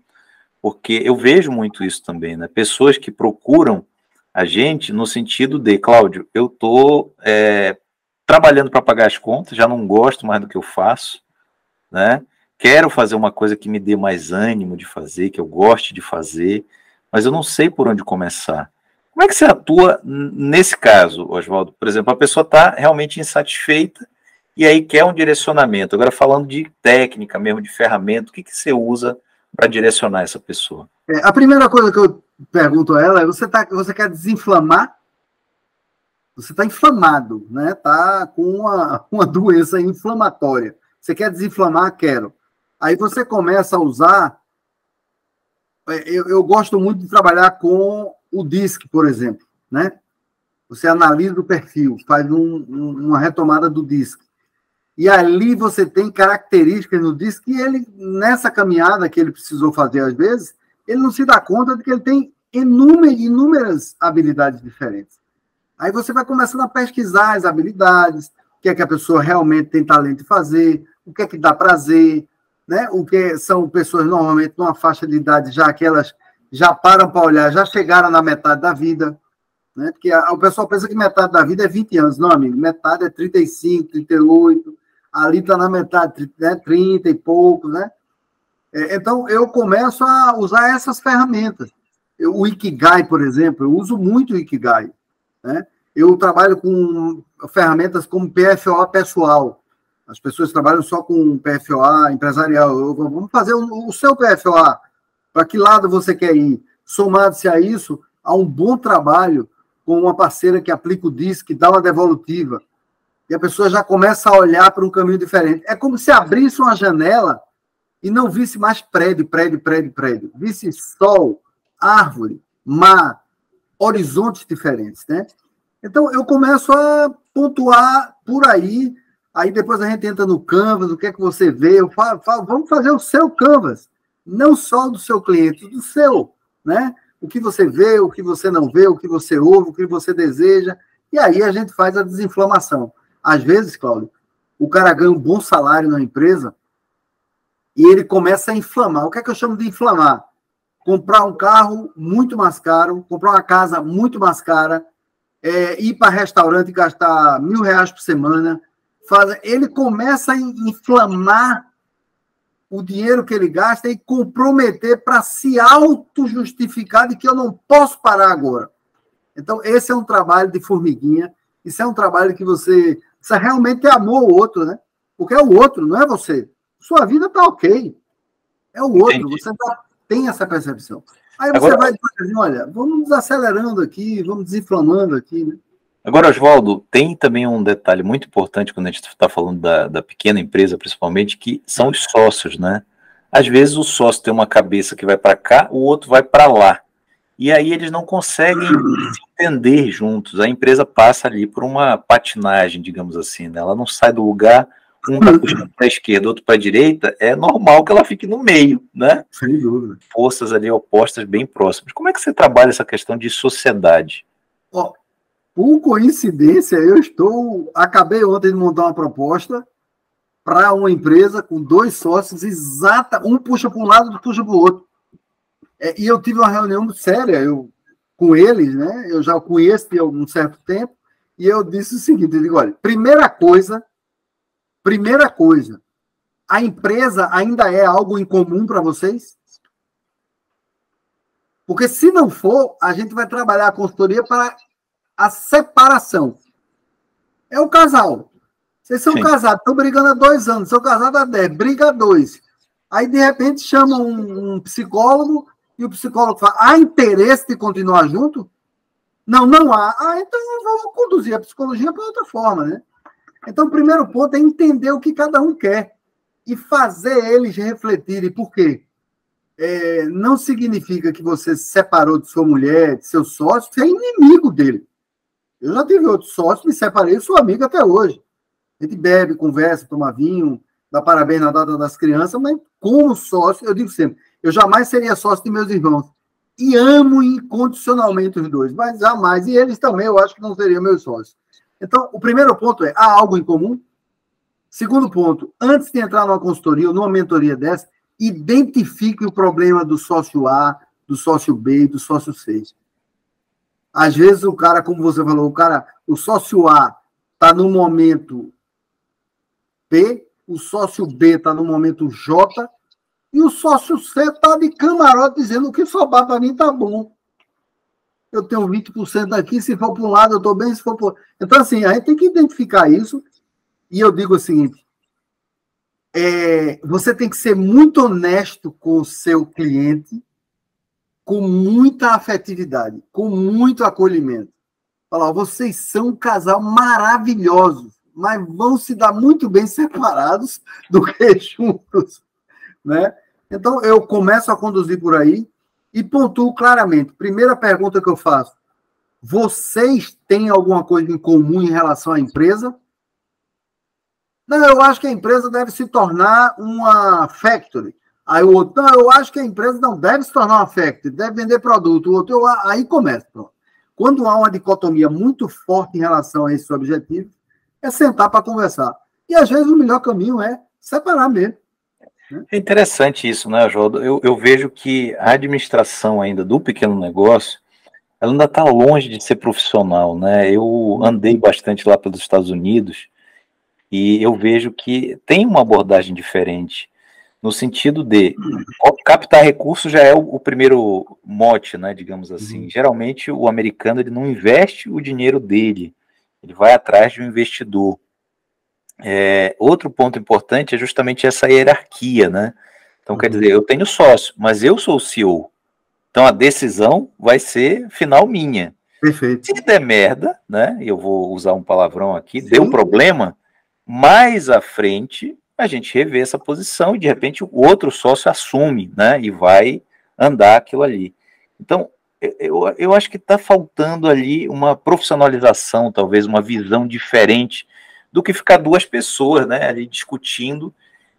porque eu vejo muito isso também, né? Pessoas que procuram a gente no sentido de, Cláudio, eu estou é, trabalhando para pagar as contas, já não gosto mais do que eu faço, né? Quero fazer uma coisa que me dê mais ânimo de fazer, que eu goste de fazer, mas eu não sei por onde começar. Como é que você atua nesse caso, Oswaldo? Por exemplo, a pessoa está realmente insatisfeita e aí quer um direcionamento. Agora, falando de técnica mesmo, de ferramenta, o que, que você usa para direcionar essa pessoa? É, a primeira coisa que eu pergunto a ela é: você, tá, você quer desinflamar? Você está inflamado, né? Está com uma, uma doença inflamatória. Você quer desinflamar? Quero. Aí você começa a usar. É, eu, eu gosto muito de trabalhar com o DISC, por exemplo, né? Você analisa o perfil, faz um, um, uma retomada do DISC. E ali você tem características no disco que ele, nessa caminhada que ele precisou fazer às vezes, ele não se dá conta de que ele tem inúmeras, habilidades diferentes. Aí você vai começando a pesquisar as habilidades, o que é que a pessoa realmente tem talento de fazer, o que é que dá prazer, né? O que são pessoas normalmente numa faixa de idade já que elas já param para olhar, já chegaram na metade da vida, né? Porque a, o pessoal pensa que metade da vida é 20 anos, não, amigo, metade é 35, 38, ali está na metade, né, 30 e poucos, né? É, então, eu começo a usar essas ferramentas. Eu, o Ikigai, por exemplo, eu uso muito o Ikigai. Né? Eu trabalho com ferramentas como PFOA pessoal. As pessoas trabalham só com PFOA empresarial. Eu, vamos fazer o, o seu PFOA. Para que lado você quer ir? Somado-se a isso, há um bom trabalho com uma parceira que aplica o DISC, que dá uma devolutiva. E a pessoa já começa a olhar para um caminho diferente. É como se abrisse uma janela e não visse mais prédio, prédio, prédio, prédio. Visse sol, árvore, mar, horizontes diferentes, né? Então, eu começo a pontuar por aí, aí depois a gente entra no Canvas, o que é que você vê, eu falo, falo vamos fazer o seu Canvas, não só do seu cliente, do seu, né? O que você vê, o que você não vê, o que você ouve, o que você deseja, e aí a gente faz a desinflamação. Às vezes, Cláudio, o cara ganha um bom salário na empresa e ele começa a inflamar. O que é que eu chamo de inflamar? Comprar um carro muito mais caro, comprar uma casa muito mais cara, é, ir para restaurante e gastar mil reais por semana. Faz, ele começa a inflamar o dinheiro que ele gasta e comprometer para se auto-justificar de que eu não posso parar agora. Então, esse é um trabalho de formiguinha. Isso é um trabalho que você precisa realmente amor o outro, né? Porque é o outro, não é você. Sua vida está ok. É o outro. Entendi. Você tá, tem essa percepção. Aí você Agora... vai dizer, olha, vamos desacelerando aqui, vamos desinflamando aqui, né? Agora, Oswaldo, tem também um detalhe muito importante quando a gente está falando da, da, pequena empresa, principalmente, que são os sócios, né? Às vezes o sócio tem uma cabeça que vai para cá, o outro vai para lá. E aí eles não conseguem se entender juntos. A empresa passa ali por uma patinagem, digamos assim, né? Ela não sai do lugar, um está puxando para a esquerda, outro para a direita, é normal que ela fique no meio, né? Sem dúvida. Forças ali opostas bem próximas. Como é que você trabalha essa questão de sociedade? Oh, por coincidência, eu estou. Acabei ontem de montar uma proposta para uma empresa com dois sócios, exata, um puxa para um lado, outro puxa para o outro. É, e eu tive uma reunião séria eu, com eles, né? Eu já conheço há um certo tempo, e eu disse o seguinte: eu digo, olha, primeira coisa, primeira coisa, a empresa ainda é algo em comum para vocês? Porque se não for, a gente vai trabalhar a consultoria para a separação. É o casal. Vocês são Sim. casados, estão brigando há dois anos, são casados há dez, briga há dois. Aí, de repente, chamam um, um, psicólogo e o psicólogo fala: há interesse de continuar junto? Não, não há. Ah, então eu vou conduzir a psicologia para outra forma, né? Então, o primeiro ponto é entender o que cada um quer e fazer eles refletirem. Por quê? É, não significa que você se separou de sua mulher, de seu sócio, você é inimigo dele. Eu já tive outros sócios, me separei, sou amigo até hoje. A gente bebe, conversa, toma vinho, dá parabéns na data das crianças, mas como sócio, eu digo sempre, eu jamais seria sócio de meus irmãos. E amo incondicionalmente os dois, mas jamais. E eles também, eu acho que não seriam meus sócios. Então, o primeiro ponto é: há algo em comum? Segundo ponto, antes de entrar numa consultoria ou numa mentoria dessa, identifique o problema do sócio A, do sócio B e do sócio C. Às vezes o cara, como você falou, o cara, o sócio A está no momento P, o sócio B está no momento J, e o sócio C está de camarote dizendo que sobrar para mim tá bom. Eu tenho 20% aqui, se for para um lado, eu estou bem, se for para Então, assim, a gente tem que identificar isso. E eu digo o seguinte: é, você tem que ser muito honesto com o seu cliente com muita afetividade, com muito acolhimento. Falar, vocês são um casal maravilhoso, mas vão se dar muito bem separados do que juntos, né? Então eu começo a conduzir por aí e pontuo claramente. Primeira pergunta que eu faço: vocês têm alguma coisa em comum em relação à empresa? Não, eu acho que a empresa deve se tornar uma factory. Aí o outro, não, eu acho que a empresa não deve se tornar uma factory, deve vender produto. O outro, eu, aí começa. Pronto. Quando há uma dicotomia muito forte em relação a esses objetivos, é sentar para conversar. E às vezes o melhor caminho é separar mesmo. Né? É interessante isso, né, João? Eu, eu vejo que a administração ainda do pequeno negócio, ela ainda está longe de ser profissional, né? Eu andei bastante lá pelos Estados Unidos e eu vejo que tem uma abordagem diferente no sentido de captar recursos já é o, o, primeiro mote, né, digamos assim. Uhum. Geralmente o americano ele não investe o dinheiro dele, ele vai atrás de um investidor. É, outro ponto importante é justamente essa hierarquia, né? Então, uhum. quer dizer, eu tenho sócio, mas eu sou o CEO. Então, a decisão vai ser final minha. Perfeito. Se der merda, né? Eu vou usar um palavrão aqui, Sim. deu problema, mais à frente a gente revê essa posição e de repente o outro sócio assume, né? E vai andar aquilo ali. Então, eu, eu acho que está faltando ali uma profissionalização, talvez uma visão diferente do que ficar duas pessoas, né, ali discutindo.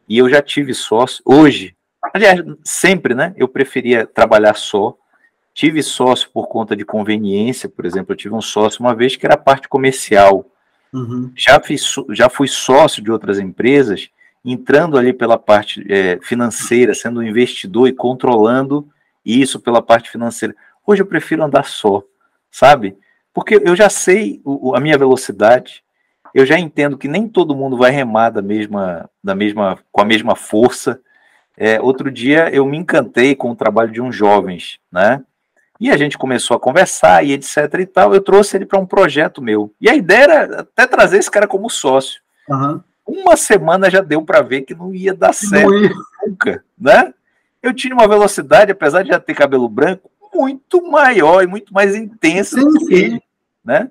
E eu já tive sócio. Hoje, aliás, sempre, né? Eu preferia trabalhar só. Tive sócio por conta de conveniência, por exemplo, eu tive um sócio uma vez que era a parte comercial. Uhum. Já, fiz, já fui sócio de outras empresas, entrando ali pela parte é, financeira, sendo um investidor e controlando isso pela parte financeira. Hoje eu prefiro andar só, sabe? Porque eu já sei o, a minha velocidade, eu já entendo que nem todo mundo vai remar da mesma, da mesma, com a mesma força. É, outro dia eu me encantei com o trabalho de uns jovens, né? E a gente começou a conversar e etc e tal. Eu trouxe ele para um projeto meu. E a ideia era até trazer esse cara como sócio. Uhum. Uma semana já deu para ver que não ia dar certo ia. nunca, né? Eu tinha uma velocidade, apesar de já ter cabelo branco, muito maior e muito mais intensa sim, do que ele, né?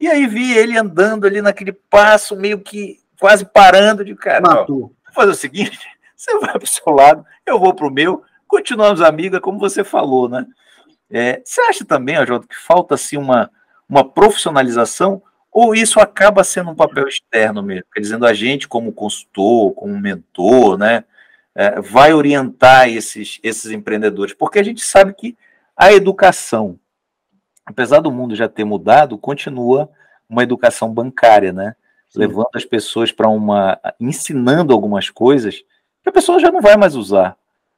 E aí vi ele andando ali naquele passo, meio que quase parando de cara. Matou. vou fazer o seguinte: você vai para o seu lado, eu vou para o meu, continuamos amigas, como você falou, né? É, você acha também, Jota, que falta assim uma, uma profissionalização ou isso acaba sendo um papel externo mesmo? Quer dizendo, a gente, como consultor, como mentor, né, é, vai orientar esses, esses empreendedores, porque a gente sabe que a educação, apesar do mundo já ter mudado, continua uma educação bancária, né? Sim. Levando as pessoas para uma. ensinando algumas coisas que a pessoa já não vai mais usar.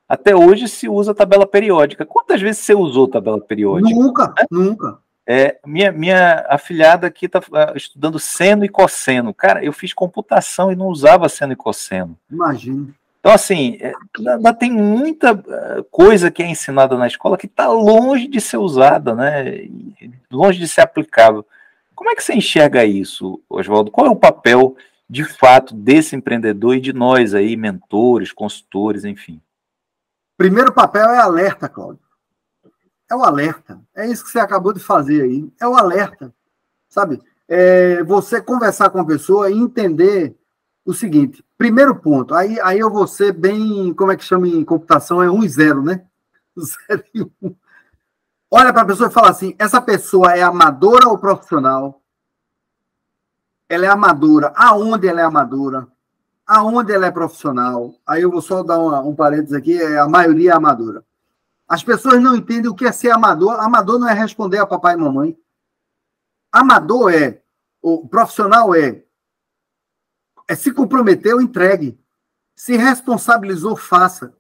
Até hoje se usa tabela periódica. Quantas vezes você usou tabela periódica? Nunca, né? nunca. É, minha, minha afilhada aqui está ah, estudando seno e cosseno. Cara, eu fiz computação e não usava seno e cosseno. Imagina. Então, assim, é, ainda tem muita eh, coisa que é ensinada na escola que está longe de ser usada, né? Longe de ser aplicável. Como é que você enxerga isso, Oswaldo? Qual é o papel, de fato, desse empreendedor e de nós aí, mentores, consultores, enfim? Primeiro papel é alerta, Cláudio. É o alerta. É isso que você acabou de fazer aí. É o alerta. Sabe? É você conversar com a pessoa e entender o seguinte: primeiro ponto, aí, aí eu vou ser bem, como é que chama em computação? É 1 e 0, né? 0 e 1. Olha para a pessoa e fala assim: essa pessoa é amadora ou profissional? Ela é amadora. Aonde ela é amadora? Aonde ela é profissional? Aí eu vou só dar uma, um parênteses aqui: é, a maioria é amadora. As pessoas não entendem o que é ser amador. Amador não é responder a papai e mamãe. Amador é, o profissional é é se comprometeu, entregue. Se responsabilizou, faça.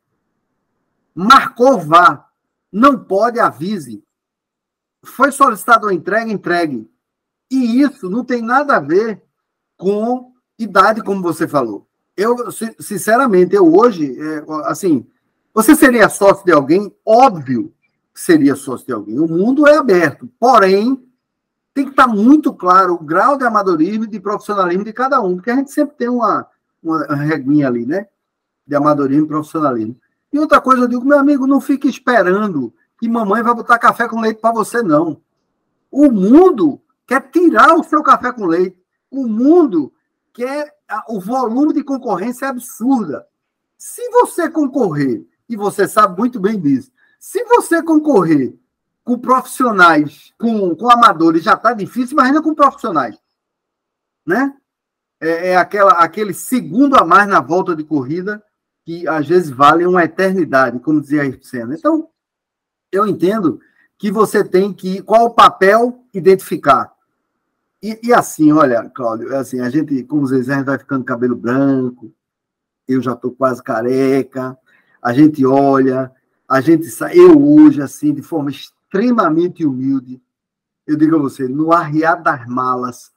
Marcou, vá. Não pode, avise. Foi solicitado a entrega, entregue. E isso não tem nada a ver com idade, como você falou. Eu, sinceramente, eu hoje, é, assim, você seria sócio de alguém? Óbvio que seria sócio de alguém. O mundo é aberto. Porém, tem que estar muito claro o grau de amadorismo e de profissionalismo de cada um, porque a gente sempre tem uma, uma reguinha ali, né? De amadorismo e profissionalismo. E outra coisa, eu digo, meu amigo, não fique esperando que mamãe vai botar café com leite para você, não. O mundo quer tirar o seu café com leite. O mundo quer. O volume de concorrência é absurda. Se você concorrer, e você sabe muito bem disso, se você concorrer com profissionais, com, com amadores já está difícil, mas ainda com profissionais. Né? É, é, aquela, aquele segundo a mais na volta de corrida que às vezes vale uma eternidade, como dizia a Senna. Então, eu entendo que você tem que. Qual o papel identificar? E, e assim, olha, Cláudio, é assim, a gente, como a gente vai ficando cabelo branco, eu já estou quase careca, a gente olha, a gente sai, eu hoje, assim, de forma extremamente humilde. Eu digo a você, no arriar das malas,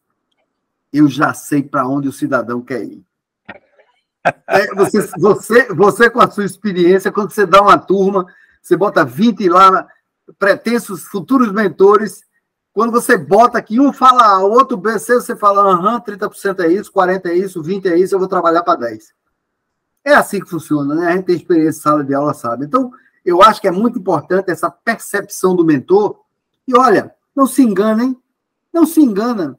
eu já sei para onde o cidadão quer ir. É, você, você, você, com a sua experiência, quando você dá uma turma, você bota 20 lá, pretensos futuros mentores, quando você bota aqui, um fala A, outro B, C, você fala, aham, 30% é isso, 40% é isso, 20% é isso, eu vou trabalhar para 10%. É assim que funciona, né? A gente tem experiência em sala de aula, sabe? Então, eu acho que é muito importante essa percepção do mentor. E olha, não se enganem, não se engana.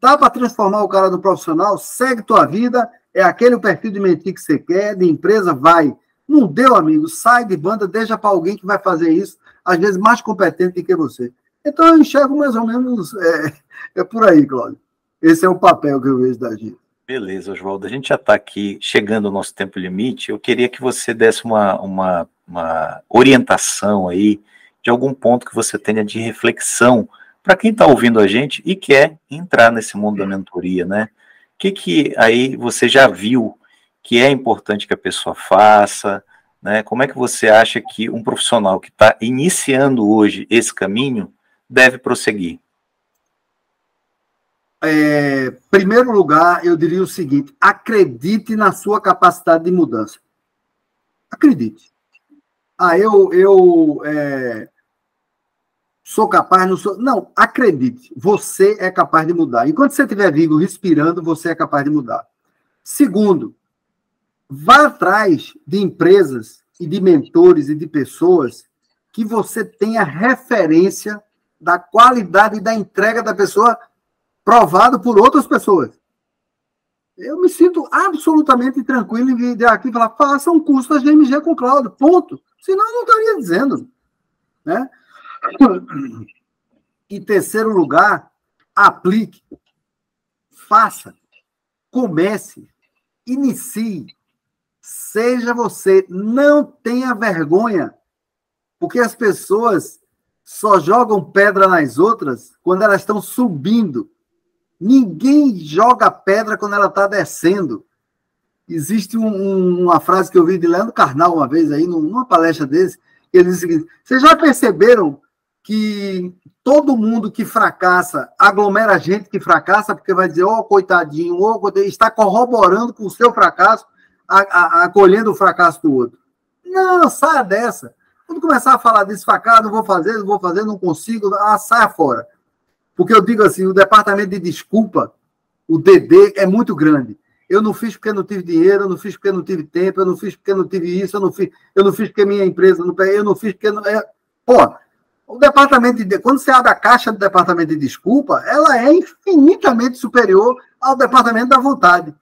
Dá para transformar o cara no profissional, segue tua vida, é aquele perfil de mentir que você quer, de empresa, vai. Não deu, amigo, sai de banda, deixa para alguém que vai fazer isso, às vezes mais competente do que você. Então eu enxergo mais ou menos é, é por aí, Cláudio. Esse é o papel que eu vejo da gente. Beleza, Oswaldo. A gente já está aqui chegando ao nosso tempo limite. Eu queria que você desse uma, uma, uma orientação aí de algum ponto que você tenha de reflexão para quem está ouvindo a gente e quer entrar nesse mundo da mentoria, né? O que, que aí você já viu que é importante que a pessoa faça, né? Como é que você acha que um profissional que está iniciando hoje esse caminho deve prosseguir? É, primeiro lugar, eu diria o seguinte: acredite na sua capacidade de mudança. Acredite. Ah, eu, eu é, sou capaz, não sou. Não, acredite. Você é capaz de mudar. Enquanto você estiver vivo, respirando, você é capaz de mudar. Segundo, vá atrás de empresas e de mentores e de pessoas que você tenha referência da qualidade da entrega da pessoa provado por outras pessoas. Eu me sinto absolutamente tranquilo em vir aqui e falar, faça um curso da GMG com Cláudio, ponto. Senão eu não estaria dizendo. Né? Em terceiro lugar, aplique, faça, comece, inicie, seja você, não tenha vergonha, porque as pessoas só jogam pedra nas outras quando elas estão subindo. Ninguém joga pedra quando ela está descendo. Existe um, um, uma frase que eu vi de Leandro Carnal uma vez aí, numa palestra desse, ele diz o seguinte: vocês já perceberam que todo mundo que fracassa aglomera gente que fracassa, porque vai dizer, ó, oh, coitadinho, oh, está corroborando com o seu fracasso, acolhendo o fracasso do outro. Não, saia dessa. Quando começar a falar desse fracasso, não vou fazer, não vou fazer, não consigo, ah, saia fora. Porque eu digo assim, o departamento de desculpa, o DD, é muito grande. Eu não fiz porque não tive dinheiro, eu não fiz porque não tive tempo, eu não fiz porque não tive isso, eu não fiz, eu não fiz porque minha empresa não eu não fiz porque não. É... Pô, o departamento de. Quando você abre a caixa do departamento de desculpa, ela é infinitamente superior ao departamento da vontade.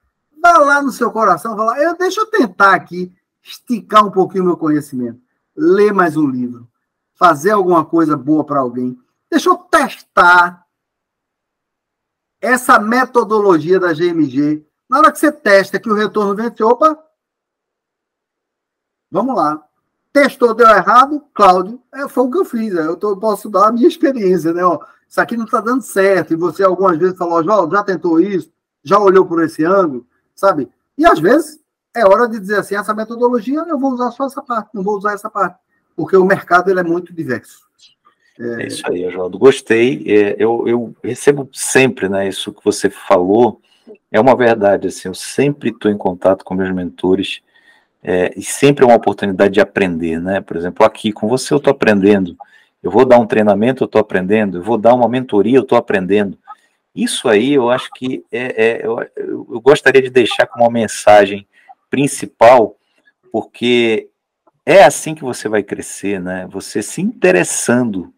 Vá lá no seu coração fala, eu, deixa eu tentar aqui esticar um pouquinho o meu conhecimento, ler mais um livro, fazer alguma coisa boa para alguém. Deixa eu testar essa metodologia da GMG, na hora que você testa que o retorno você, opa, vamos lá. Testou, deu errado, Cláudio, é, foi o que eu fiz. É, eu tô, posso dar a minha experiência, né? Ó, isso aqui não está dando certo. E você algumas vezes falou, já tentou isso, já olhou por esse ângulo, sabe? E às vezes é hora de dizer assim, essa metodologia eu vou usar só essa parte, não vou usar essa parte, porque o mercado ele é muito diverso. É, é isso aí, Oswaldo. Gostei. É, eu, eu recebo sempre, né? Isso que você falou é uma verdade. Assim, eu sempre estou em contato com meus mentores é, e sempre é uma oportunidade de aprender, né? Por exemplo, aqui com você eu estou aprendendo. Eu vou dar um treinamento, eu estou aprendendo. Eu vou dar uma mentoria, eu estou aprendendo. Isso aí eu acho que é, é eu, eu gostaria de deixar como uma mensagem principal, porque é assim que você vai crescer, né? Você se interessando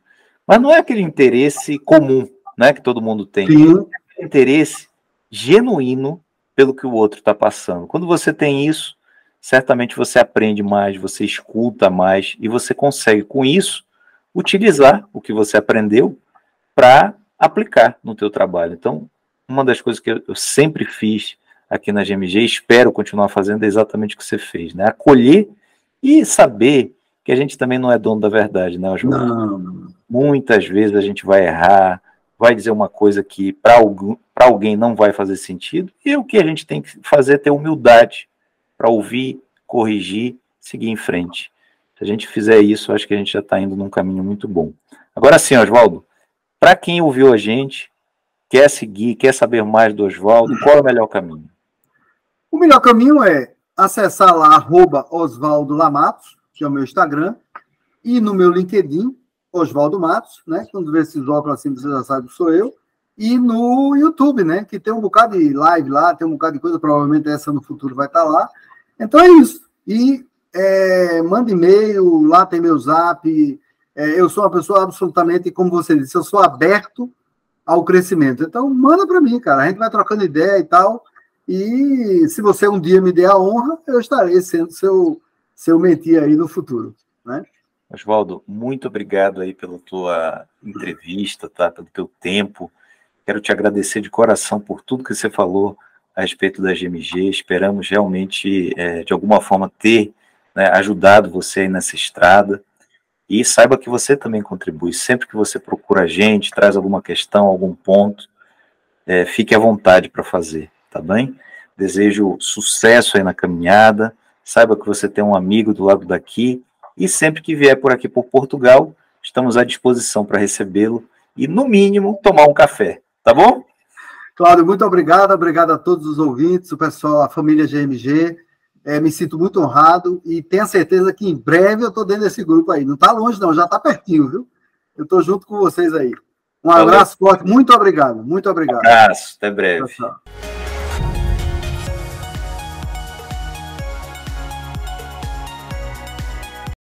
mas não é aquele interesse comum, né, que todo mundo tem. Sim. É interesse genuíno pelo que o outro está passando. Quando você tem isso, certamente você aprende mais, você escuta mais e você consegue, com isso, utilizar o que você aprendeu para aplicar no teu trabalho. Então, uma das coisas que eu sempre fiz aqui na GMG, espero continuar fazendo, é exatamente o que você fez, né? Acolher e saber que a gente também não é dono da verdade, né, Oswaldo? Não. Muitas vezes a gente vai errar, vai dizer uma coisa que para alguém não vai fazer sentido, e o que a gente tem que fazer é ter humildade para ouvir, corrigir, seguir em frente. Se a gente fizer isso, acho que a gente já está indo num caminho muito bom. Agora sim, Oswaldo, para quem ouviu a gente, quer seguir, quer saber mais do Oswaldo, qual é o melhor caminho? O melhor caminho é acessar lá, arroba Oswaldo Lamatos, que é o meu Instagram, e no meu LinkedIn, Oswaldo Matos, né? Quando vê esses óculos assim, você já sabe que sou eu. E no YouTube, né? Que tem um bocado de live lá, tem um bocado de coisa, provavelmente essa no futuro vai estar lá. Então é isso. E é, manda e-mail, lá tem meu zap. É, eu sou uma pessoa absolutamente, como você disse, eu sou aberto ao crescimento. Então, manda para mim, cara. A gente vai trocando ideia e tal. E se você um dia me der a honra, eu estarei sendo seu, seu mentir aí no futuro, né? Oswaldo, muito obrigado aí pela tua entrevista, tá? Pelo teu tempo. Quero te agradecer de coração por tudo que você falou a respeito da GMG. Esperamos realmente, é, de alguma forma, ter né, ajudado você aí nessa estrada. E saiba que você também contribui. Sempre que você procura a gente, traz alguma questão, algum ponto, é, fique à vontade para fazer tá bem? Desejo sucesso aí na caminhada. Saiba que você tem um amigo do lado daqui e sempre que vier por aqui por Portugal, estamos à disposição para recebê-lo e no mínimo tomar um café, tá bom? Cláudio, muito obrigado, obrigado a todos os ouvintes, o pessoal, a família GMG. É, me sinto muito honrado e tenho certeza que em breve eu estou dentro desse grupo aí. Não está longe, não, já está pertinho, viu? Eu estou junto com vocês aí. Um Valeu. abraço forte, muito obrigado, muito obrigado. Um abraço, até breve. Tchau, tchau.